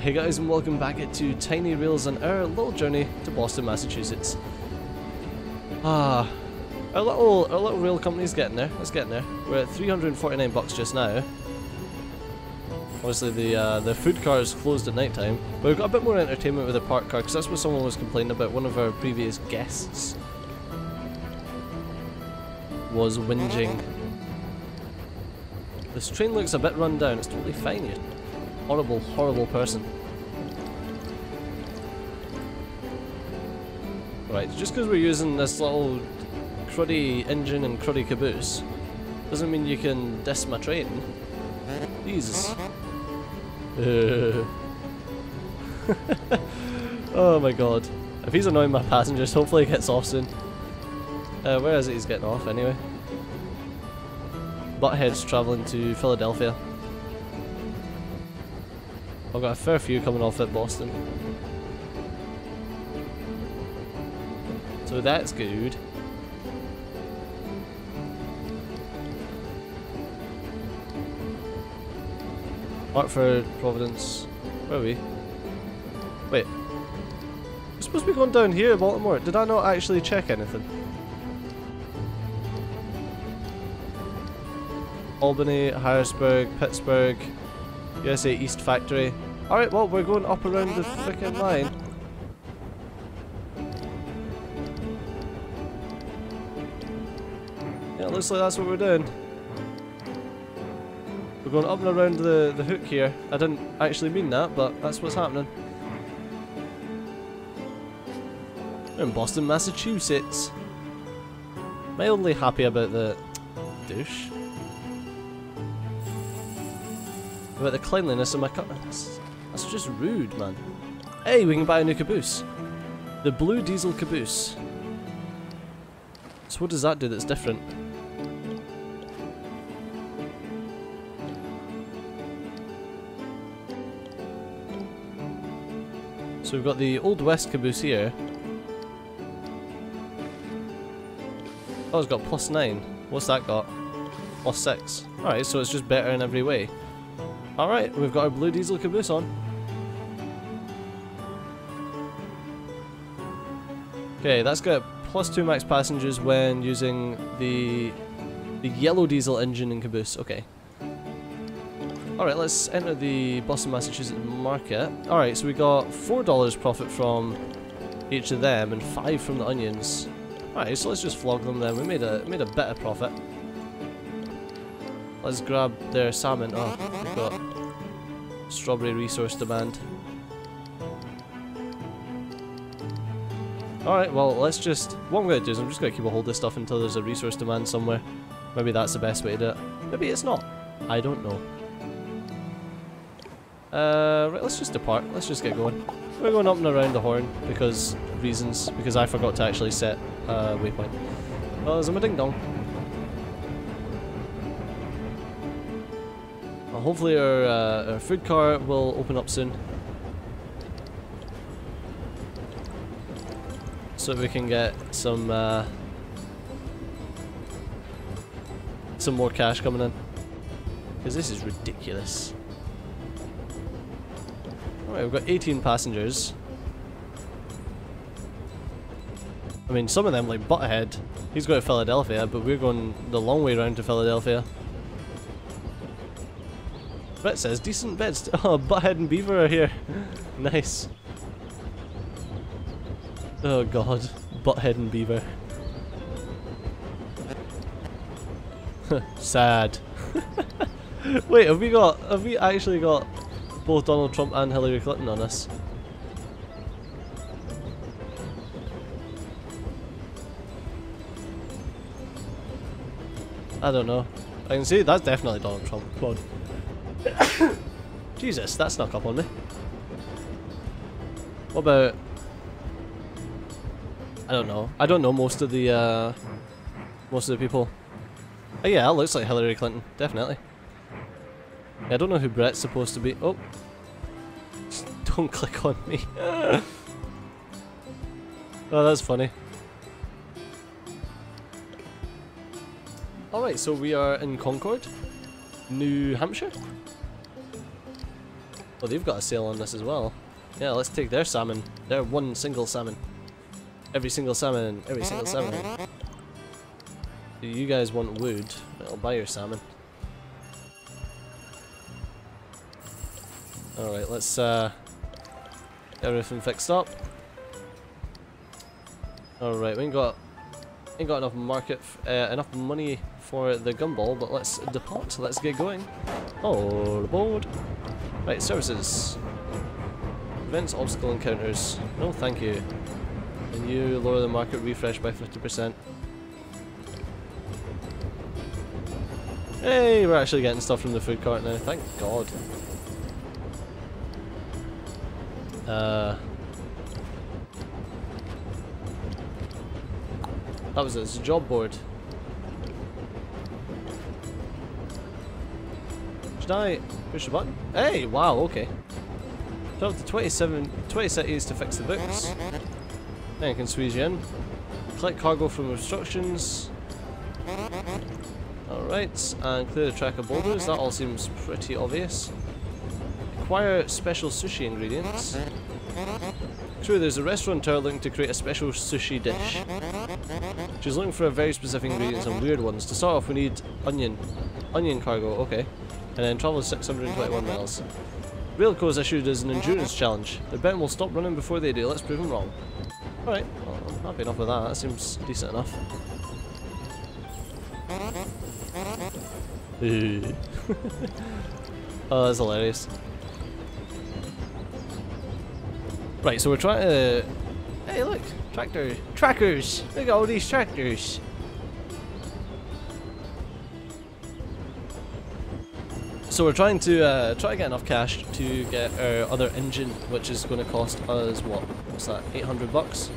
Hey guys and welcome back to Tiny Rails on our little journey to Boston, Massachusetts. Ah, our little our little rail company's getting there. It's getting there. We're at 349 bucks just now. Obviously the uh, the food car is closed at night time, but we've got a bit more entertainment with the park car because that's what someone was complaining about. One of our previous guests was whinging. This train looks a bit run down. It's totally fine here horrible, horrible person. Right, just because we're using this little cruddy engine and cruddy caboose doesn't mean you can diss my train. Jesus. oh my god. If he's annoying my passengers, hopefully he gets off soon. Uh, where is it he's getting off anyway? Butthead's travelling to Philadelphia. I've got a fair few coming off at Boston. So that's good. Hartford, Providence. Where are we? Wait. We're supposed to be going down here, Baltimore. Did I not actually check anything? Albany, Harrisburg, Pittsburgh, USA East Factory. Alright, well, we're going up around the freaking line. Yeah, it looks like that's what we're doing. We're going up and around the, the hook here. I didn't actually mean that, but that's what's happening. We're in Boston, Massachusetts. Mildly happy about the douche. About the cleanliness of my car. That's, just rude, man. Hey, we can buy a new caboose. The blue diesel caboose. So what does that do that's different? So we've got the Old West caboose here. Oh, it's got plus 9. What's that got? Plus 6. Alright, so it's just better in every way. Alright, we've got our blue diesel caboose on. Okay, that's got plus 2 max passengers when using the the yellow diesel engine and caboose. Okay. Alright, let's enter the Boston, Massachusetts market. Alright, so we got $4 profit from each of them and 5 from the onions. Alright, so let's just flog them then. We made a made a bit of profit. Let's grab their salmon. Oh, we've got strawberry resource demand. Alright, well, let's just... What I'm going to do is I'm just going to keep a hold of this stuff until there's a resource demand somewhere. Maybe that's the best way to do it. Maybe it's not. I don't know. Uh, right, let's just depart. Let's just get going. We're going up and around the horn because reasons. Because I forgot to actually set a uh, waypoint. Oh, there's a ding dong. Well, hopefully our, uh, our food car will open up soon. So we can get some uh, some more cash coming in. Because this is ridiculous. Alright, we've got 18 passengers. I mean, some of them, like Butthead, he's going to Philadelphia, but we're going the long way around to Philadelphia. Brett says, decent beds. Oh, Butthead and Beaver are here. nice. Oh god. Butthead and Beaver. Sad. Wait, have we got, have we actually got both Donald Trump and Hillary Clinton on us? I don't know. I can see that's definitely Donald Trump. Come on. Jesus, that snuck up on me. What about... I don't know. I don't know most of the, uh, most of the people. Oh yeah, it looks like Hillary Clinton. Definitely. Yeah, I don't know who Brett's supposed to be. Oh. Don't click on me. oh, that's funny. Alright, so we are in Concord, New Hampshire. Oh, they've got a sale on this as well. Yeah, let's take their salmon. Their one single salmon. Every single salmon, every single salmon. You guys want wood? I'll buy your salmon. Alright, let's uh, get everything fixed up. Alright, we ain't got ain't got enough market, uh, enough money for the gumball, but let's depart. Let's get going. All aboard. Right, services. Events, obstacle encounters. No, thank you. You lower the market refresh by 50%. Hey, we're actually getting stuff from the food cart now. Thank God. Uh, that was his job board. Should I push the button? Hey, wow, okay. Travel to 27, 20 cities to fix the books. Then I can squeeze you in. Collect cargo from obstructions. Alright, and clear the track of boulders. That all seems pretty obvious. Acquire special sushi ingredients. True, there's a restaurant restaurateur looking to create a special sushi dish. She's looking for a very specific ingredients and weird ones. To start off, we need onion. Onion cargo, okay. And then travel 621 miles. Railco is issued as an endurance challenge. The Ben will stop running before they do. Let's prove them wrong. Alright, well, I'm happy enough with that. That seems decent enough. oh, that's hilarious. Right, so we're trying to... Hey, look! Tractor... Trackers! Look at all these tractors! So we're trying to uh, try to get enough cash to get our other engine, which is going to cost us, what? What's that? 800 bucks?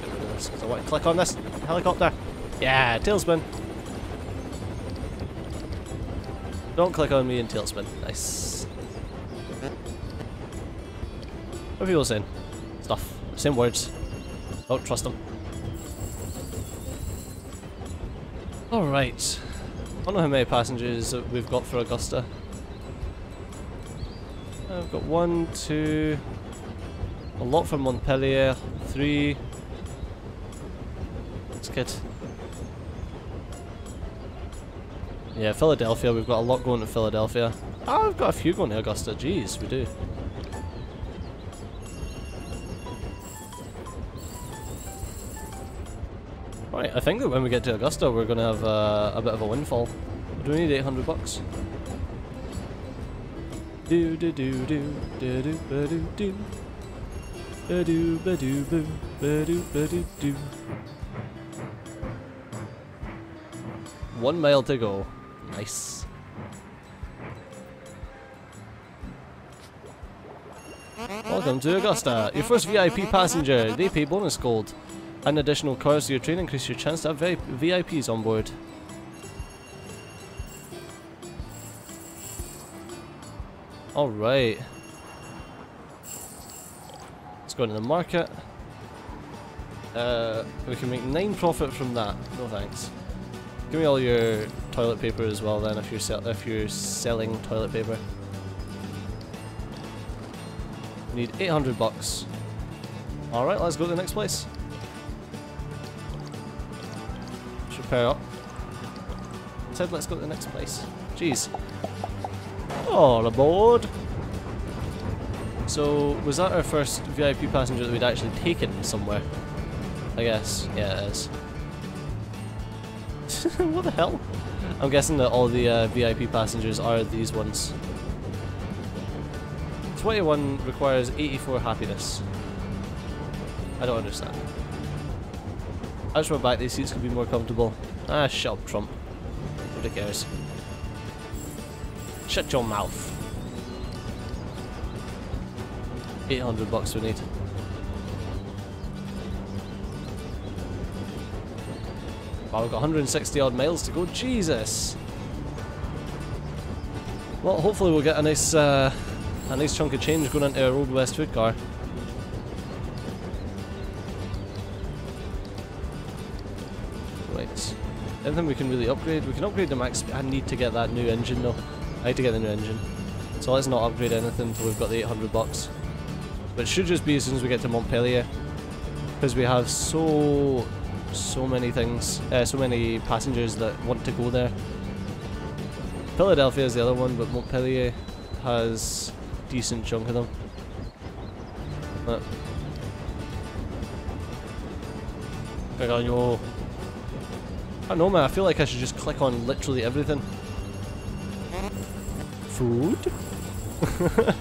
Get rid of this, because I want to click on this helicopter. Yeah, tailspin! Don't click on me in tailspin. Nice. What are people saying? Stuff. Same words. Don't trust them. Alright. I don't know how many passengers we've got for Augusta. I've got one, two, a lot from Montpelier, three. That's good. Yeah, Philadelphia, we've got a lot going to Philadelphia. Oh, we've got a few going to Augusta, jeez, we do. Right, I think that when we get to Augusta we're going to have uh, a bit of a windfall. Do we need 800 bucks? Do do do do do do ba do do ba do ba do boo ba do ba do do. One mile to go. Nice. Welcome to Augusta. Your first VIP passenger. They pay bonus gold. An additional cars to your train increase your chance to have VIPs on board. Alright. Let's go into the market. Uh, we can make 9 profit from that. No thanks. Give me all your toilet paper as well then if you're if you're selling toilet paper. We need 800 bucks. Alright, let's go to the next place. Let's repair up. Said let's go to the next place. Jeez. All aboard! So, was that our first VIP passenger that we'd actually taken somewhere? I guess. Yeah, it is. what the hell? I'm guessing that all the uh, VIP passengers are these ones. 21 requires 84 happiness. I don't understand. I just went back, these seats could be more comfortable. Ah, shut up, Trump. Who cares? Shut your mouth. 800 bucks we need. Wow, we've got 160 odd miles to go. Jesus! Well, hopefully we'll get a nice, uh, a nice chunk of change going into our Old West food car. Right. Anything we can really upgrade? We can upgrade the max. I need to get that new engine though. I need to get the new engine. So let's not upgrade anything until we've got the 800 bucks. But it should just be as soon as we get to Montpelier. Because we have so, so many things, uh, so many passengers that want to go there. Philadelphia is the other one, but Montpelier has decent chunk of them. But. I don't know man, I feel like I should just click on literally everything. Food?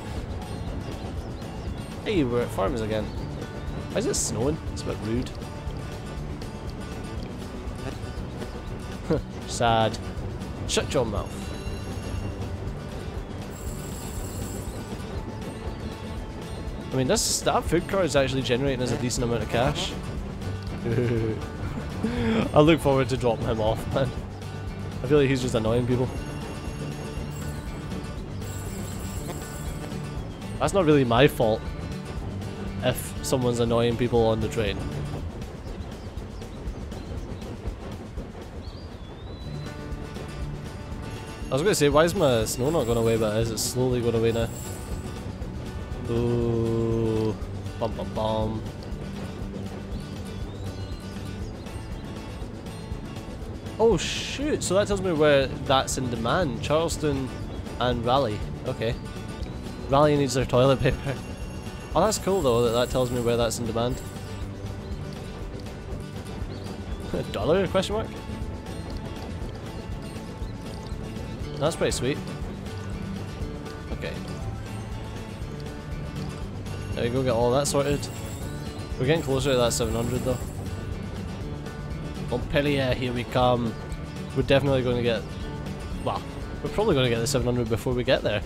hey, we're at farmers again. Why is it snowing? It's a bit rude. Sad. Shut your mouth. I mean, this that food cart is actually generating us a decent amount of cash. I look forward to dropping him off, man. I feel like he's just annoying people. That's not really my fault if someone's annoying people on the train. I was gonna say, why is my snow not going away, but is it slowly going away now? Ooh, bum bum bum. Oh shoot, so that tells me where that's in demand. Charleston and Raleigh. Okay. Raleigh needs their toilet paper. Oh, that's cool though, that that tells me where that's in demand. Dollar question mark? That's pretty sweet. Okay. There we go, get all that sorted. We're getting closer to that 700 though. Oh, Montpelier, here we come. We're definitely going to get... Well, we're probably going to get the 700 before we get there.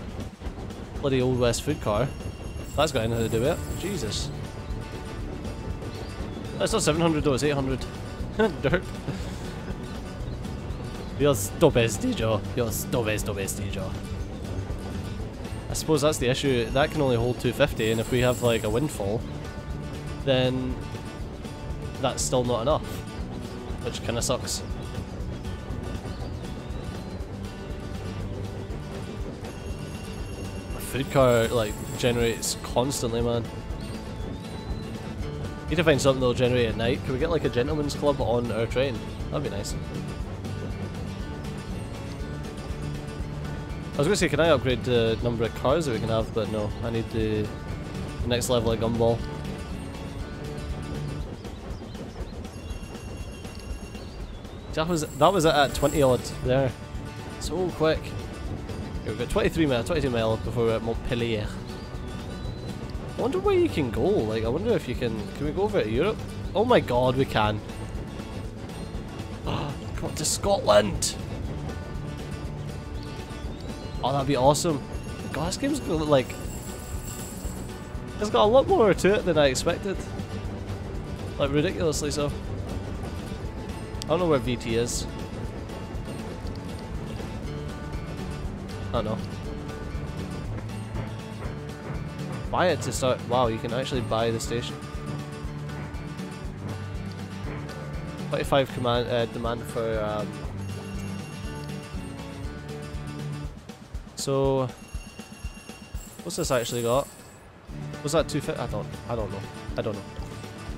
Bloody Old West food car. That's got anything to do with it. Jesus. That's not 700 though, it's 800. Dirt. You're stupid, Joe. You're stupid, stupid, Joe. I suppose that's the issue. That can only hold 250, and if we have like a windfall, then that's still not enough which kind of sucks. Food car like generates constantly, man. Need to find something that'll generate at night. Can we get like a gentleman's club on our train? That'd be nice. I was gonna say, can I upgrade the number of cars that we can have, but no, I need the, the next level of gumball. That was that was at 20 odd there. So quick. Okay, we've got 23 mile, 22 mile before we're at Montpelier. I wonder where you can go. Like, I wonder if you can. Can we go over to Europe? Oh my god, we can. Ah, come on to Scotland. Oh, that'd be awesome. God, this game's like. It's got a lot more to it than I expected. Like, ridiculously so. I don't know where VT is. Oh no. Buy it to start. Wow, you can actually buy the station. 25 command uh, demand for. Um, so, what's this actually got? Was that two 250? I don't. I don't know. I don't know.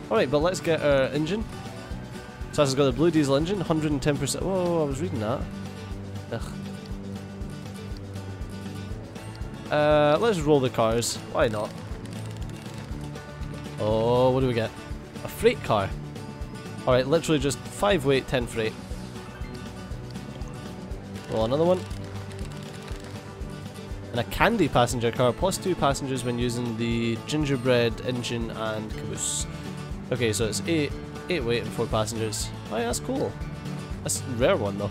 All right, but let's get our engine. So this has got the blue diesel engine, 110%. Whoa, I was reading that. Ugh. Uh, let's roll the cars. Why not? Oh, what do we get? A freight car. Alright, literally just 5 weight, 10 freight. Roll another one. And a candy passenger car, plus 2 passengers when using the gingerbread engine and caboose. Okay, so it's 8 Eight weight and four passengers. Oh that's cool. That's a rare one though.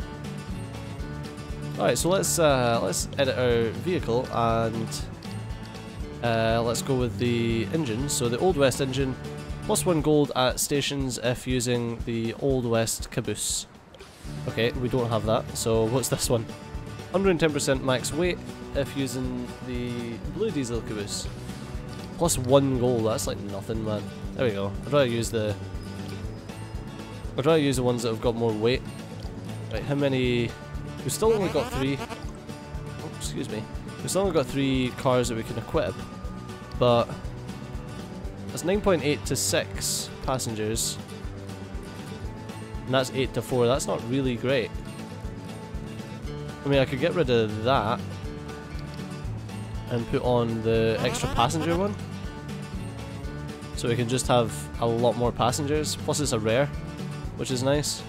Alright, so let's uh, let's edit our vehicle and uh, let's go with the engine. So the Old West engine, plus one gold at stations if using the Old West caboose. Okay, we don't have that, so what's this one? 110% max weight if using the blue diesel caboose. Plus one gold, that's like nothing man. There we go. I'd rather use the try to use the ones that have got more weight. Right, how many... We've still only got three. Oh, excuse me. We've still only got three cars that we can equip, but that's 9.8 to 6 passengers. And that's 8 to 4. That's not really great. I mean, I could get rid of that and put on the extra passenger one. So we can just have a lot more passengers. Plus it's a rare, which is nice.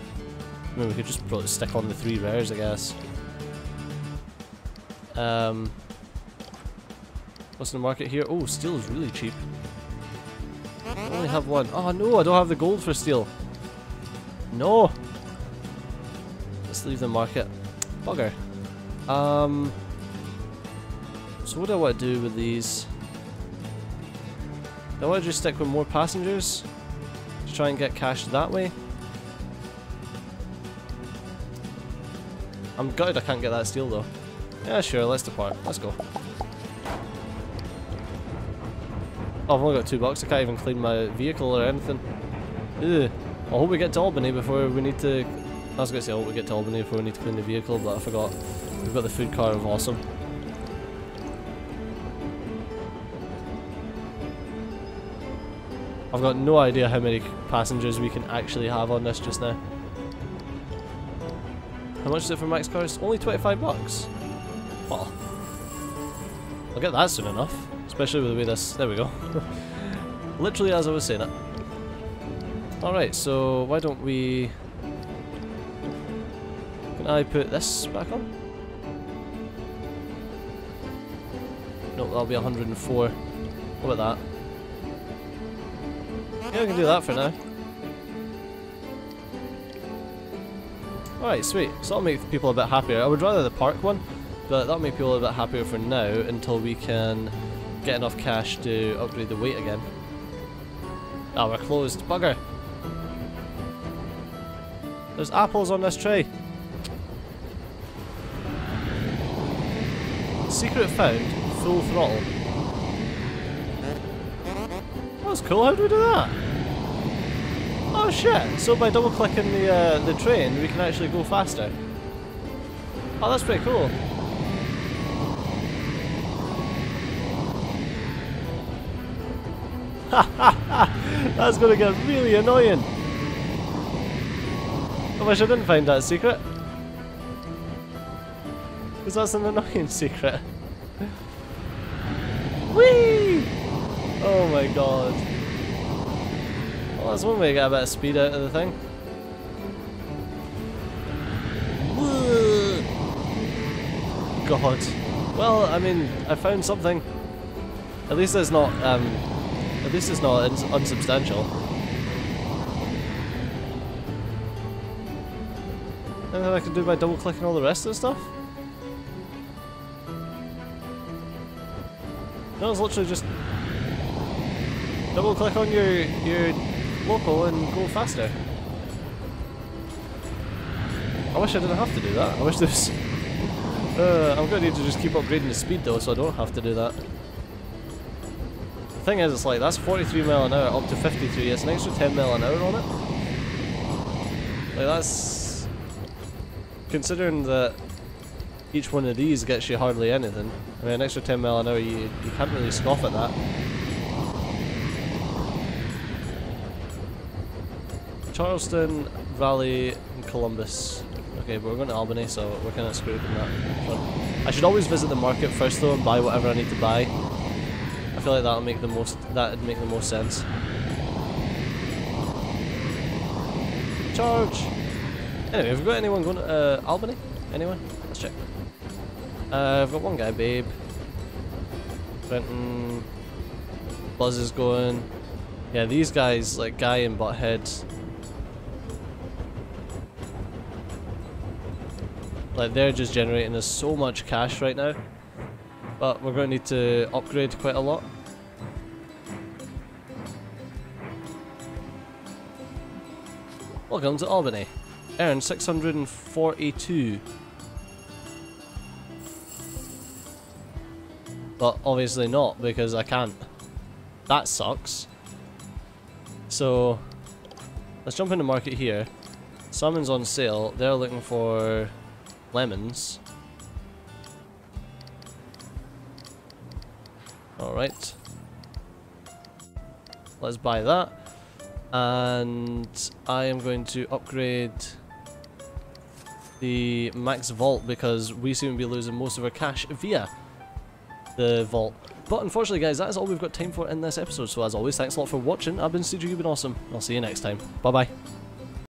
I mean, we could just probably stick on the three rares, I guess. Um, what's in the market here? Oh, steel is really cheap. I only have one. Oh no, I don't have the gold for steel. No! Let's leave the market. Bugger. Um, so what do I want to do with these? Do I want to just stick with more passengers? To try and get cash that way? I'm gutted I can't get that steel though. Yeah, sure, let's depart. Let's go. Oh, I've only got two bucks. I can't even clean my vehicle or anything. Ugh. I hope we get to Albany before we need to... I was going to say I hope we get to Albany before we need to clean the vehicle, but I forgot. We've got the food car of awesome. I've got no idea how many passengers we can actually have on this just now. How much is it for max cars? Only 25 bucks. Well, I'll get that soon enough. Especially with the way this... There we go. Literally as I was saying it. Alright, so why don't we... Can I put this back on? No, that'll be 104. What about that? Yeah, we can do that for now. Alright, sweet. So that'll make people a bit happier. I would rather the park one, but that'll make people a bit happier for now until we can get enough cash to upgrade the weight again. Ah, oh, we're closed. Bugger! There's apples on this tray. Secret found. Full throttle. That was cool. How do we do that? Oh shit! So by double clicking the uh, the train, we can actually go faster. Oh, that's pretty cool. That's gonna get really annoying. I wish I didn't find that secret. Because that's an annoying secret. Whee! Oh my god. Well, that's one way to get a bit of speed out of the thing. God. Well, I mean, I found something. At least it's not, um, at least it's not unsubstantial. Anything I can do by double clicking all the rest of the stuff? No, it's literally just double click on your your local and go faster. I wish I didn't have to do that. I wish this. Uh, I'm gonna need to just keep upgrading the speed though, so I don't have to do that. The thing is, it's like that's 43 mile an hour up to 53. It's an extra 10 mile an hour on it. Like that's considering that each one of these gets you hardly anything. I mean, an extra 10 mile an hour, you you can't really scoff at that. Charleston, Raleigh, and Columbus. Okay, but we're going to Albany, so we're kind of screwed in that front. I should always visit the market first though and buy whatever I need to buy. I feel like that'll make the most that'd make the most sense. Charge. Anyway, have we got anyone going to uh, Albany? Anyone? Let's check. Uh, I've got one guy, Babe. Brenton. Buzz is going. Yeah, these guys, like Guy and Butthead, Like they're just generating us so much cash right now. But we're going to need to upgrade quite a lot. Welcome to Albany. Earn 642. But obviously not because I can't. That sucks. So let's jump in the market here. Salmon's on sale. They're looking for lemons. Alright. Let's buy that. And I am going to upgrade the max vault because we seem to be losing most of our cash via the vault. But unfortunately guys, that is all we've got time for in this episode, so as always, thanks a lot for watching. I've been Steejo, you've been awesome. I'll see you next time. Bye bye.